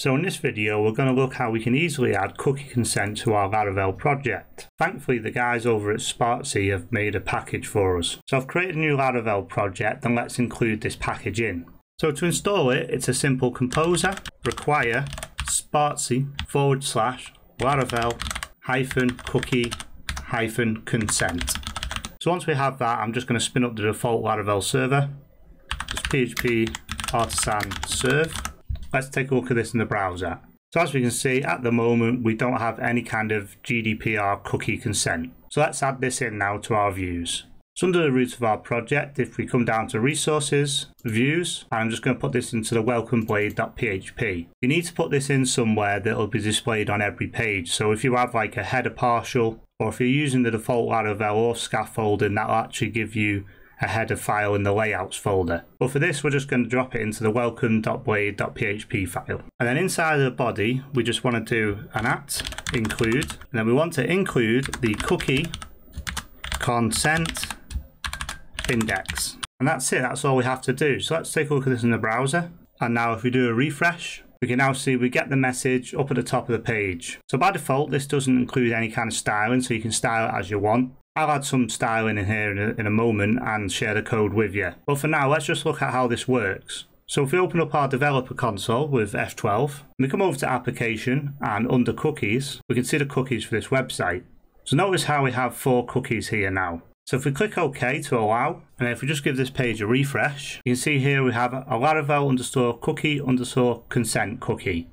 So in this video we're going to look how we can easily add cookie consent to our Laravel project. Thankfully the guys over at Spatie have made a package for us. So I've created a new Laravel project and let's include this package in. So to install it, it's a simple composer, require Spatie forward slash Laravel hyphen cookie hyphen consent. So once we have that, I'm just going to spin up the default Laravel server. Just PHP artisan serve let's take a look at this in the browser. So as we can see, at the moment, we don't have any kind of GDPR cookie consent. So let's add this in now to our views. So under the root of our project, if we come down to resources, views, I'm just going to put this into the welcomeblade.php. You need to put this in somewhere that will be displayed on every page. So if you have like a header partial, or if you're using the default Laravel or scaffolding, that'll actually give you a header file in the layouts folder. But for this, we're just going to drop it into the welcome.blade.php file. And then inside of the body, we just want to do an at include, and then we want to include the cookie consent index. And that's it, that's all we have to do. So let's take a look at this in the browser. And now if we do a refresh, we can now see we get the message up at the top of the page. So by default, this doesn't include any kind of styling, so you can style it as you want. I'll add some styling in here in a, in a moment and share the code with you. But for now, let's just look at how this works. So if we open up our developer console with F12, we come over to application and under cookies, we can see the cookies for this website. So notice how we have four cookies here now. So if we click OK to allow, and if we just give this page a refresh, you can see here we have a Laravel underscore cookie underscore consent cookie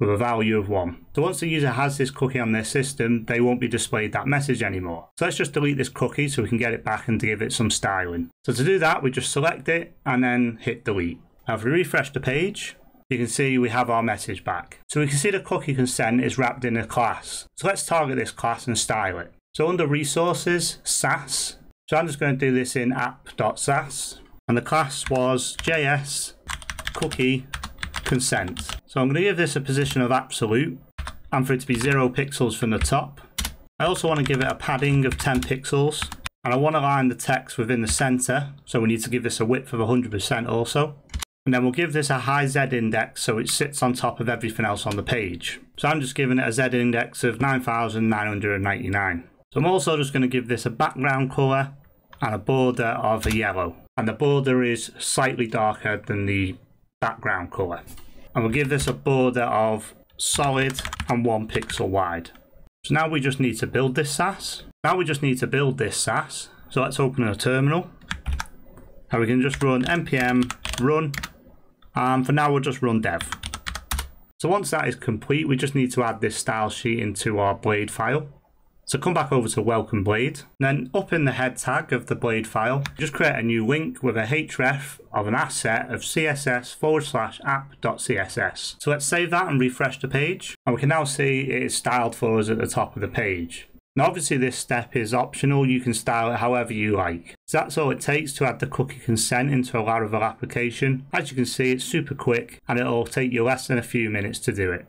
with a value of 1. So once the user has this cookie on their system, they won't be displayed that message anymore. So let's just delete this cookie so we can get it back and give it some styling. So to do that, we just select it and then hit delete. Now if we refresh the page, you can see we have our message back. So we can see the cookie consent is wrapped in a class. So let's target this class and style it. So under resources, Sass. So I'm just going to do this in app.sass. And the class was JS cookie consent. So I'm going to give this a position of absolute and for it to be 0 pixels from the top. I also want to give it a padding of 10 pixels and I want to align the text within the center so we need to give this a width of 100% also. And then we'll give this a high Z index so it sits on top of everything else on the page. So I'm just giving it a Z index of 9999. So I'm also just going to give this a background color and a border of a yellow. And the border is slightly darker than the background color. And we'll give this a border of solid and one pixel wide. So now we just need to build this Sass. Now we just need to build this Sass. So let's open a terminal. And we can just run npm run. And for now we'll just run dev. So once that is complete, we just need to add this style sheet into our blade file. So come back over to welcome blade. Then up in the head tag of the blade file, just create a new link with a href of an asset of css forward slash app.css. So let's save that and refresh the page. And we can now see it is styled for us at the top of the page. Now obviously this step is optional, you can style it however you like. So that's all it takes to add the cookie consent into a Laravel application. As you can see it's super quick and it'll take you less than a few minutes to do it.